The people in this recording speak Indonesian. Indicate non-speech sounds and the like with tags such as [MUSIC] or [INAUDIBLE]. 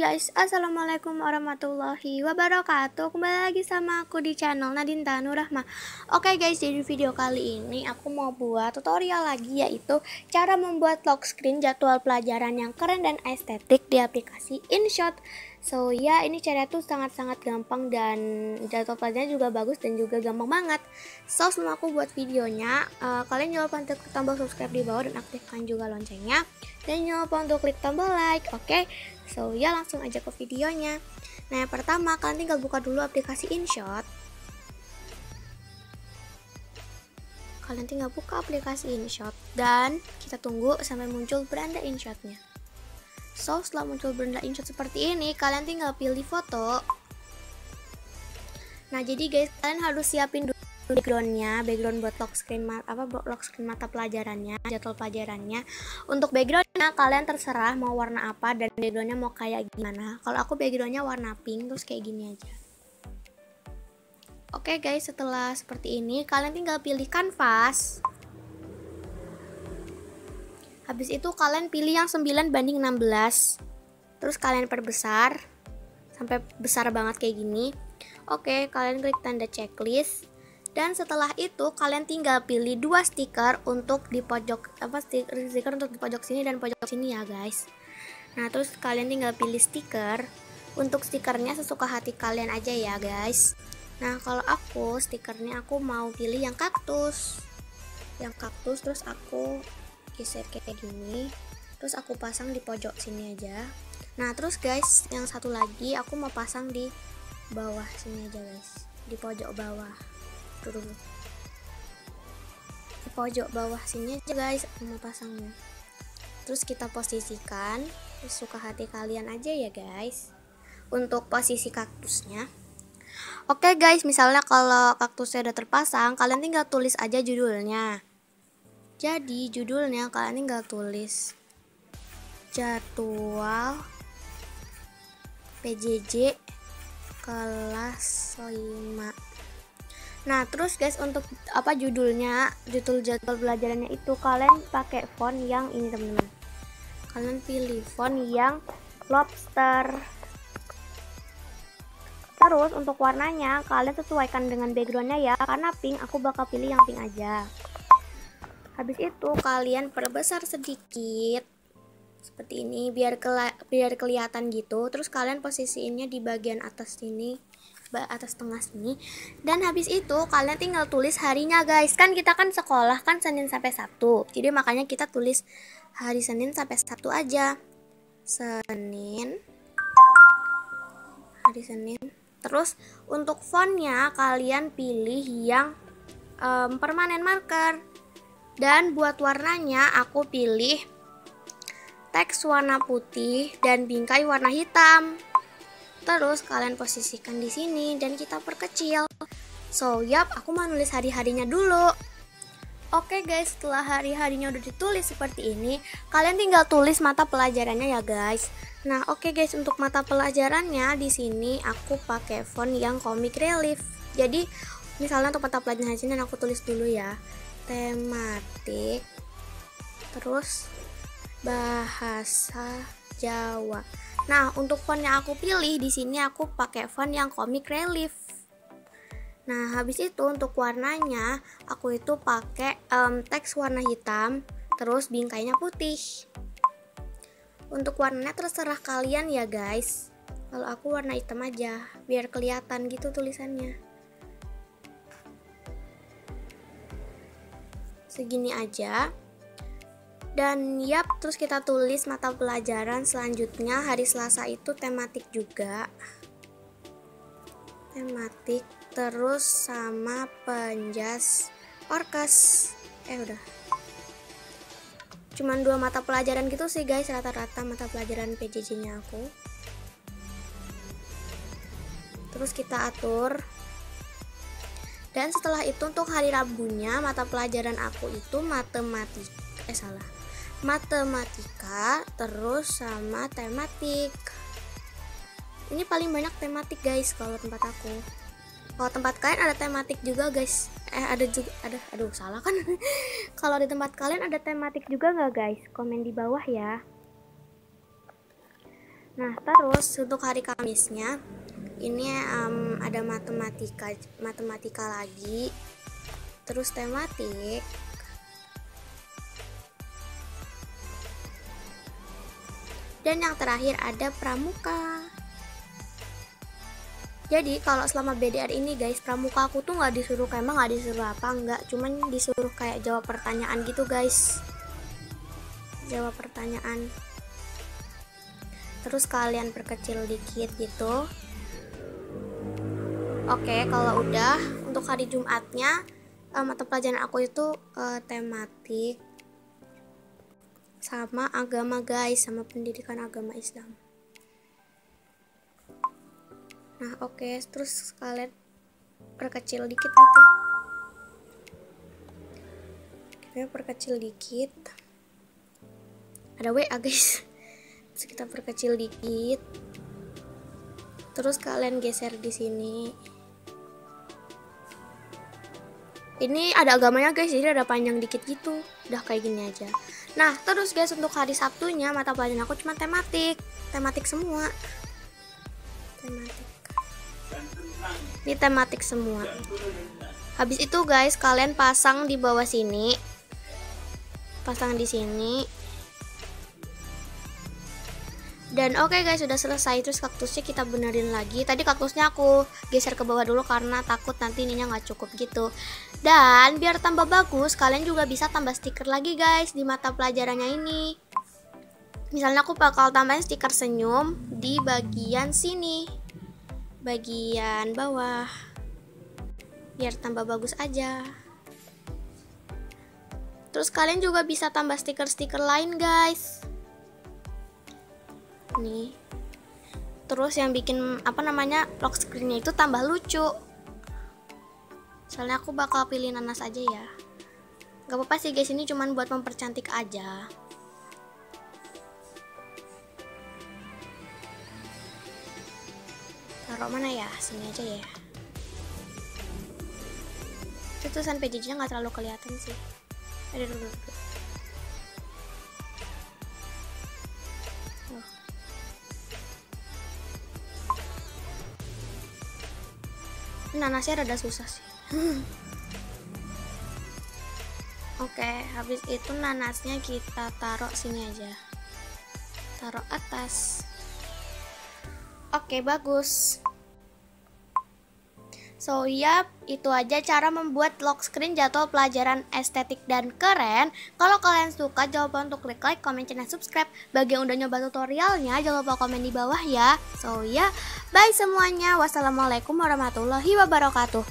guys, Assalamualaikum warahmatullahi wabarakatuh. Kembali lagi sama aku di channel Nadine Tanu Rahma Oke guys, jadi video kali ini aku mau buat tutorial lagi Yaitu cara membuat lock screen jadwal pelajaran yang keren dan estetik di aplikasi InShot So ya, ini cara tuh sangat-sangat gampang dan jadwal pelajaran juga bagus dan juga gampang banget. So sebelum aku buat videonya, uh, kalian jangan lupa untuk tombol subscribe di bawah dan aktifkan juga loncengnya. Dan jangan lupa untuk klik tombol like oke? Okay? so ya langsung aja ke videonya. Nah yang pertama kalian tinggal buka dulu aplikasi InShot. Kalian tinggal buka aplikasi InShot dan kita tunggu sampai muncul beranda InShotnya so setelah muncul beranda InShot seperti ini kalian tinggal pilih foto. Nah jadi guys kalian harus siapin dulu backgroundnya background buat lock screen apa lock screen mata pelajarannya jadwal pelajarannya. Untuk backgroundnya kalian terserah mau warna apa dan backgroundnya mau kayak gimana. Kalau aku backgroundnya warna pink terus kayak gini aja. Oke okay guys setelah seperti ini kalian tinggal pilih kanvas habis itu kalian pilih yang 9 banding 16 terus kalian perbesar sampai besar banget kayak gini. Oke kalian klik tanda checklist. Dan setelah itu kalian tinggal pilih dua stiker untuk di pojok apa stiker, untuk di pojok sini dan pojok sini ya guys. Nah terus kalian tinggal pilih stiker. Untuk stikernya sesuka hati kalian aja ya guys. Nah kalau aku stikernya aku mau pilih yang kaktus. Yang kaktus terus aku geser kayak gini terus aku pasang di pojok sini aja. Nah terus guys yang satu lagi aku mau pasang di bawah sini aja guys. Di pojok bawah. Tuh di pojok bawah sini aja guys mau pasangnya. Terus kita posisikan suka hati kalian aja ya guys. Untuk posisi kaktusnya. Oke guys misalnya kalau kaktusnya udah terpasang kalian tinggal tulis aja judulnya jadi judulnya kalian tinggal tulis jadwal PJJ kelas 5 Nah, terus guys untuk apa judulnya, judul jadwal belajarannya itu kalian pakai font yang ini teman-teman. Kalian pilih font yang lobster. Terus untuk warnanya kalian sesuaikan dengan backgroundnya ya, karena pink aku bakal pilih yang pink aja. Habis itu kalian perbesar sedikit. Seperti ini biar kela biar kelihatan gitu. Terus kalian posisiinnya di bagian atas sini atas tengah sini. Dan habis itu kalian tinggal tulis harinya guys. Kan kita kan sekolah kan Senin sampai Sabtu. Jadi makanya kita tulis hari Senin sampai Sabtu aja. Senin. Hari Senin. Terus untuk fontnya kalian pilih yang um, permanen marker dan buat warnanya aku pilih teks warna putih dan bingkai warna hitam Terus kalian posisikan di sini dan kita perkecil. So, yap, aku mau nulis hari-harinya dulu. Oke guys, setelah hari-harinya udah ditulis seperti ini, kalian tinggal tulis mata pelajarannya ya guys. Nah, oke guys, untuk mata pelajarannya di sini aku pakai font yang comic relief. Jadi, misalnya untuk mata pelajaran sini aku tulis dulu ya. Tematik terus bahasa Jawa. Nah, untuk font yang aku pilih di sini aku pakai font yang comic relief. Nah, habis itu untuk warnanya aku itu pakai um, teks warna hitam, terus bingkainya putih. Untuk warnanya terserah kalian ya, guys. Kalau aku warna hitam aja, biar kelihatan gitu tulisannya. Segini aja. Dan yap, terus kita tulis mata pelajaran selanjutnya hari Selasa itu tematik juga. Tematik terus sama penjas orkes. Eh udah. Cuman dua mata pelajaran gitu sih guys rata-rata mata pelajaran PJJ-nya aku. Terus kita atur dan setelah itu untuk hari Rabunya mata pelajaran aku itu matematik eh salah. Matematika terus sama tematik. Ini paling banyak tematik guys kalau tempat aku. Kalau tempat kalian ada tematik juga guys. Eh ada juga ada aduh salah kan? [LAUGHS] Kalau di tempat kalian ada tematik juga nggak guys? Komen di bawah ya. Nah, terus untuk hari Kamisnya ini um, ada matematika matematika lagi. Terus tematik. Dan yang terakhir ada pramuka. Jadi kalau selama BDR ini guys, pramuka aku tuh nggak disuruh kayak emang nggak disuruh apa nggak, cuman disuruh kayak jawab pertanyaan gitu guys. Jawab pertanyaan. Terus kalian perkecil dikit gitu. Oke, kalau udah untuk hari Jumatnya uh, mata pelajaran aku itu uh, tematik sama agama guys, sama pendidikan agama Islam. Nah, oke, okay. terus kalian perkecil dikit gitu. Kita perkecil dikit. Ada WA, guys. [LAUGHS] Terus kita perkecil dikit. Terus kalian geser di sini. Ini ada agamanya, guys. Jadi ada panjang dikit gitu. Udah kayak gini aja. Nah, terus guys untuk hari Sabtunya mata pelajaran aku cuma tematik. Tematik semua. Tematik ini tematik semua habis itu guys kalian pasang di bawah sini pasang di sini dan oke okay guys sudah selesai. Terus kaktusnya kita benerin lagi. Tadi kaktusnya aku geser ke bawah dulu karena takut nanti ininya nggak cukup gitu. Dan biar tambah bagus kalian juga bisa tambah stiker lagi guys di mata pelajarannya ini. Misalnya aku bakal tambahin stiker senyum di bagian sini. Bagian bawah. Biar tambah bagus aja. Terus kalian juga bisa tambah stiker-stiker lain guys nih. Terus yang bikin apa namanya lock screennya itu tambah lucu. Soalnya aku bakal pilih nanas aja ya. Gak apa-apa sih guys ini cuman buat mempercantik aja. Taruh mana ya? Sini aja ya. Itu tulisan PJJ nggak terlalu kelihatan sih. Dulu, dulu. Nanasnya rada susah sih. Oke habis itu nanasnya kita taruh sini aja. Taruh atas. Oke bagus So yap, itu aja cara membuat lock screen jadwal pelajaran estetik dan keren. Kalau kalian suka, jangan lupa untuk klik like, comment, dan subscribe. Bagi yang udah nyoba tutorialnya, jangan lupa komen di bawah ya. So ya, bye semuanya. Wassalamualaikum warahmatullahi wabarakatuh.